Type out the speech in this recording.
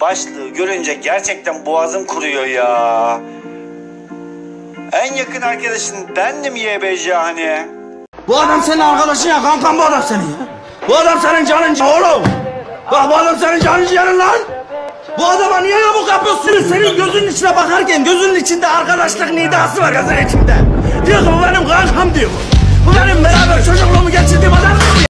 Başlığı görünce gerçekten boğazım kuruyor ya. En yakın arkadaşın bendim YBC hani. Bu adam senin arkadaşın ya kankam bu adam senin ya. Bu adam senin canın ciğerin oğlum. Bak bu adam senin canın ciğerin lan. Bu adama niye yamuk yapıyorsunuz? Senin gözünün içine bakarken gözünün içinde arkadaşlık nidası var gözünün içinde. Diyor ki bu